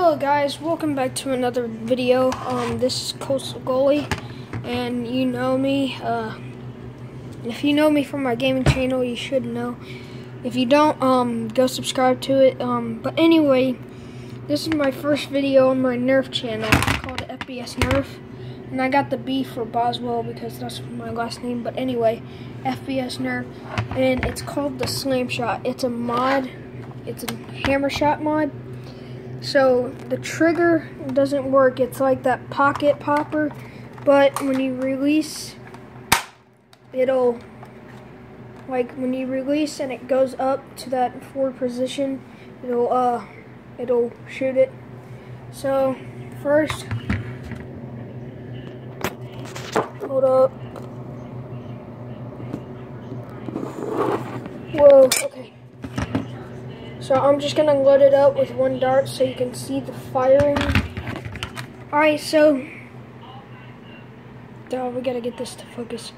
Hello guys, welcome back to another video. Um, this is Coastal Goalie, and you know me. Uh, if you know me from my gaming channel, you should know. If you don't, um, go subscribe to it. Um, but anyway, this is my first video on my Nerf channel called FBS Nerf, and I got the B for Boswell because that's my last name. But anyway, FBS Nerf, and it's called the Slam Shot. It's a mod. It's a hammer shot mod. So the trigger doesn't work. It's like that pocket popper, but when you release, it'll like when you release and it goes up to that forward position, it'll uh it'll shoot it. So first, hold up. Whoa. Okay. So I'm just gonna load it up with one dart so you can see the firing. Alright, so oh, we gotta get this to focus.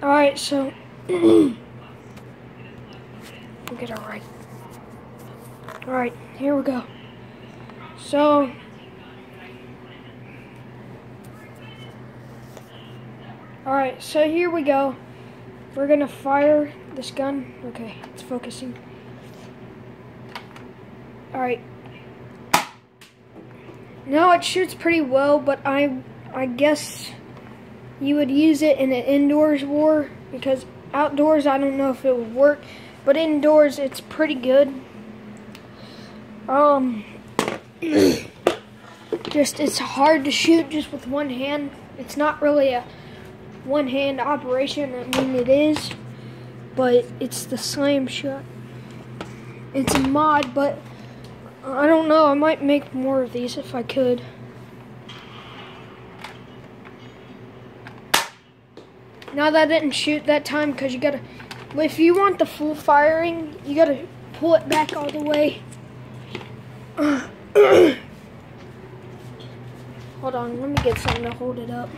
Alright, so we'll get it right. Alright, here we go. So Alright, so here we go. We're gonna fire this gun. Okay, focusing. Alright. Now it shoots pretty well, but I I guess you would use it in an indoors war because outdoors I don't know if it would work, but indoors it's pretty good. Um just it's hard to shoot just with one hand. It's not really a one hand operation. I mean, it is, but it's the slam shot. It's a mod, but I don't know. I might make more of these if I could. Now that I didn't shoot that time, because you gotta, if you want the full firing, you gotta pull it back all the way. Hold on, let me get something to hold it up.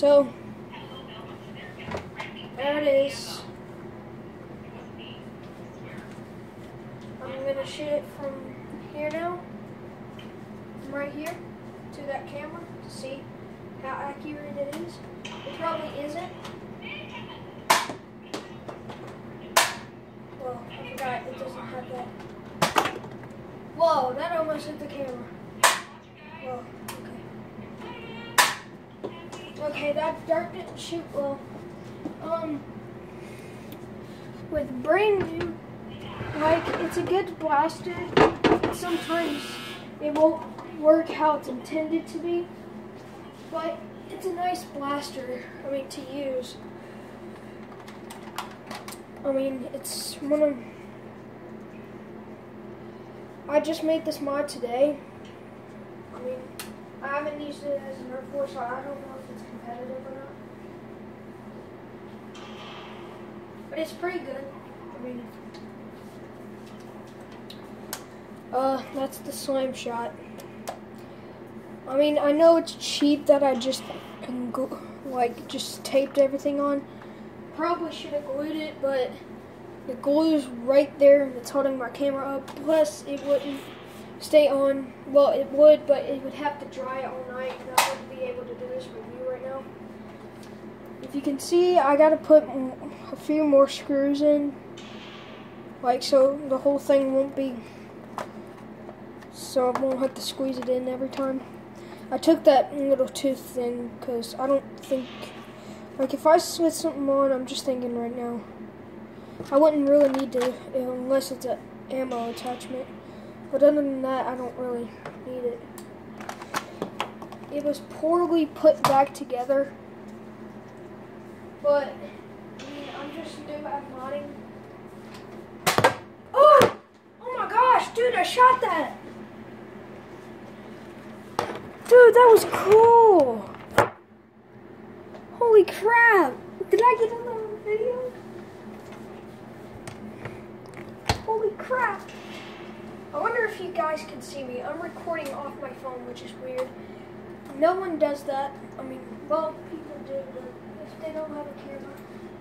So, there it is. I'm going to shoot it from here now, from right here, to that camera to see how accurate it is. It probably isn't. Well, I forgot it doesn't have that. Whoa, that almost hit the camera. Whoa. Okay, that dart didn't shoot well. Um, with brand new, like, it's a good blaster. Sometimes it won't work how it's intended to be, but it's a nice blaster, I mean, to use. I mean, it's one of, I just made this mod today. I mean, I haven't used it as an Nerf war, so I don't know But it's pretty good. I mean, uh, that's the slam shot. I mean, I know it's cheap that I just like just taped everything on. Probably should have glued it, but the glue's right there and it's holding my camera up. Plus, it wouldn't stay on. Well, it would, but it would have to dry all night, and I wouldn't be able to do this review right now. If you can see, I got to put a few more screws in, like so the whole thing won't be, so I won't have to squeeze it in every time. I took that little tooth thing because I don't think, like if I switch something on, I'm just thinking right now, I wouldn't really need to unless it's an ammo attachment. But other than that, I don't really need it. It was poorly put back together. But, I mean, I'm just new at modding. Oh! Oh my gosh, dude, I shot that! Dude, that was cool! Holy crap! Did I get another video? Holy crap! I wonder if you guys can see me. I'm recording off my phone, which is weird. No one does that. I mean, well, people do, but if they don't have a camera,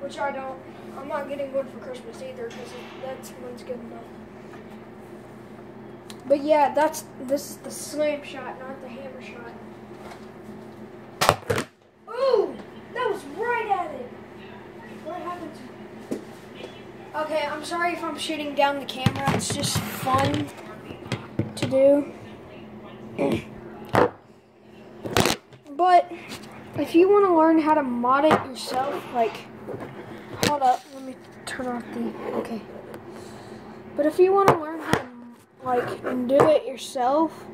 which I don't, I'm not getting one for Christmas either because that's one's good enough. But yeah, that's this is the slam shot, not the hammer shot. Ooh, that was right at it. What happened to Okay, I'm sorry if I'm shooting down the camera. It's just fun to do. But if you want to learn how to mod it yourself, like, hold up, let me turn off the, okay. But if you want to learn how to, like, do it yourself,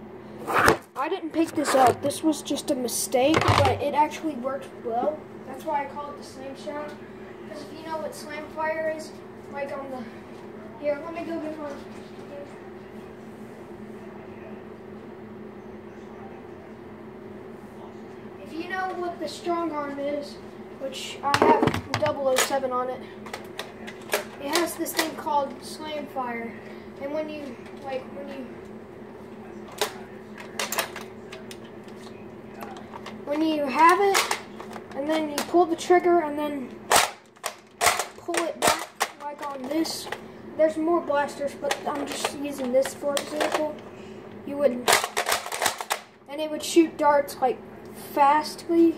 I didn't pick this up. This was just a mistake, but it actually worked well. That's why I call it the slam shot. Because if you know what slam fire is, like on the, here, let me go get one. If you know what the strong arm is, which I have 007 on it, it has this thing called slam fire. And when you, like, when you, when you have it, and then you pull the trigger, and then pull it back, like on this, there's more blasters, but I'm just using this for example. You would, and it would shoot darts like fastly.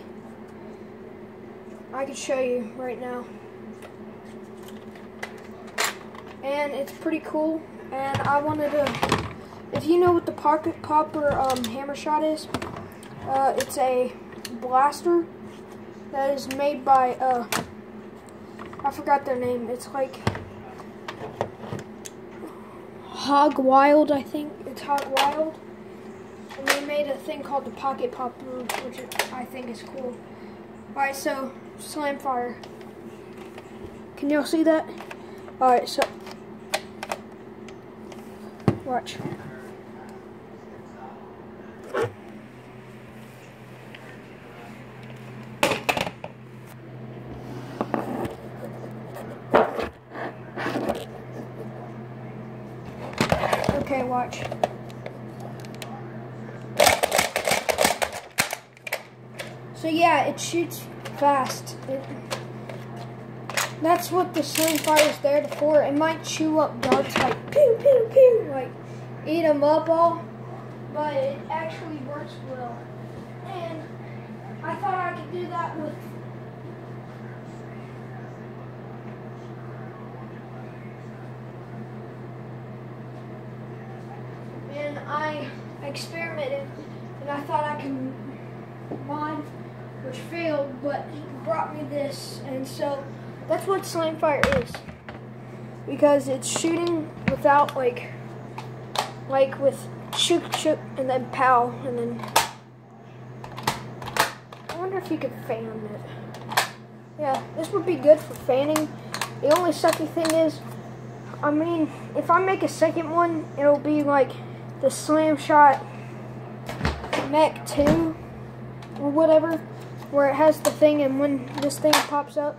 I could show you right now. And it's pretty cool. And I wanted to, if you know what the pocket popper um, hammer shot is, uh, it's a blaster that is made by, uh, I forgot their name. It's like Hog Wild, I think. It's Hog Wild. And they made a thing called the Pocket Popper, which I think is cool. Alright, so, Slam Fire. Can y'all see that? Alright, so, watch. Okay, watch. So yeah, it shoots fast. It, that's what the slam fire is there for. It might chew up darts like pew pew pew, like eat them up all, but it actually works well. And I thought I could do that with and I experimented and I thought I could mod which failed but he brought me this. And so that's what slam fire is. Because it's shooting without like like with shoot shoot and then pow and then I wonder if you could fan it. Yeah this would be good for fanning. The only sucky thing is I mean if I make a second one it'll be like the Slam Shot Mech 2 or whatever, where it has the thing and when this thing pops up,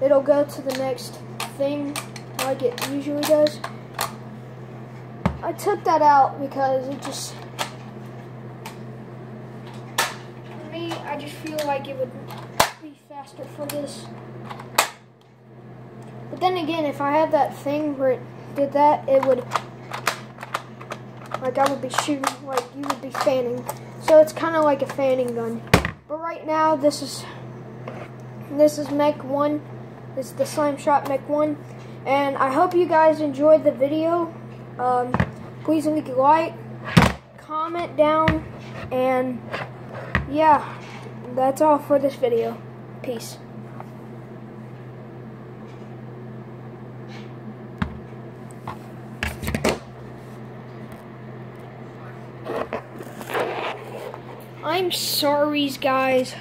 it'll go to the next thing like it usually does. I took that out because it just, for me, I just feel like it would be faster for this. But then again, if I had that thing where it did that, it would like I would be shooting, like you would be fanning. So it's kind of like a fanning gun. But right now, this is this is Mech 1. This is the Slam Shot Mech 1. And I hope you guys enjoyed the video. Um, please leave a like, comment down, and yeah, that's all for this video. Peace. I'm sorry, guys.